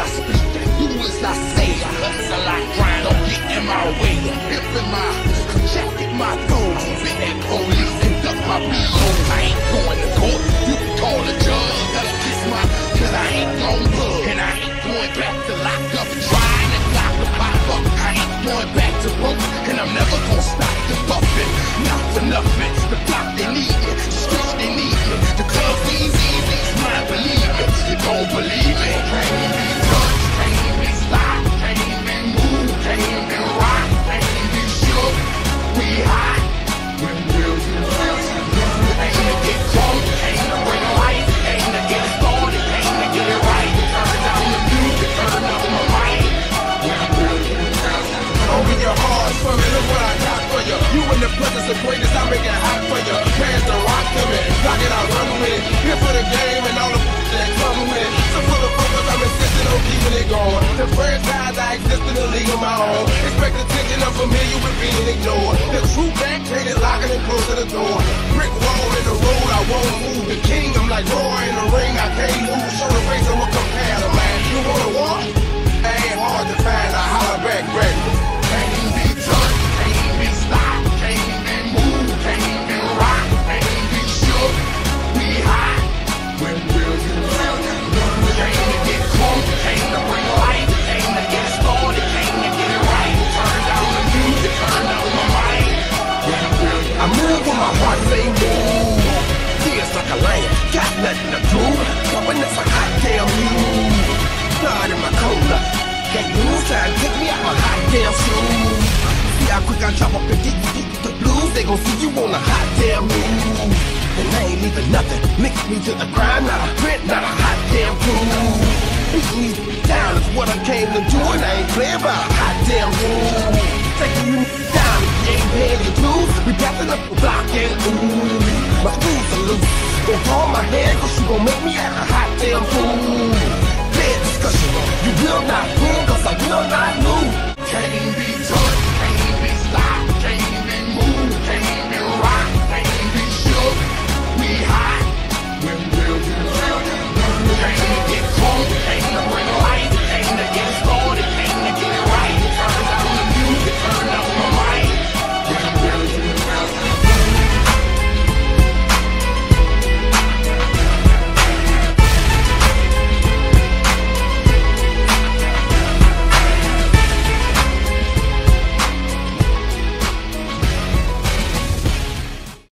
I speak and do as I say. I Hustle, like grind, don't get in my way. If in my jacket, my goals, fit that police, end up my beat, I ain't going to court, you can call the judge, tell him kiss my, cause I ain't gon' look. And I ain't going back to lock up, trying to lock the pop up. I ain't going back to broke, and I'm never gonna stop the buffing. Not for nothing, the block they need it, the streets they need it, the club we the greatest, I make it hot for you. Pass the rock to me, knock it out, run with it. Here for the game and all the that come with it. So full of focus, I'm insisting on keeping it going. The franchise, I exist in a league of my own. Expect attention, I'm familiar with being ignored. The true back is locking and closing the door. Brick wall in the road, I won't move. The king, I'm like Roy in the damn smooth. See how quick I drop up and get the blues. They gon' see you on a hot damn move. And I ain't leaving nothing. Mix me to the grind, not a print, not a hot damn groove. Beating these down is what I came to do, and I ain't playing by a hot damn groove. Taking you down if you ain't paying your dues. We passing up the block and ooh, my boots are loose. Don't hold my hand, cause you gon' make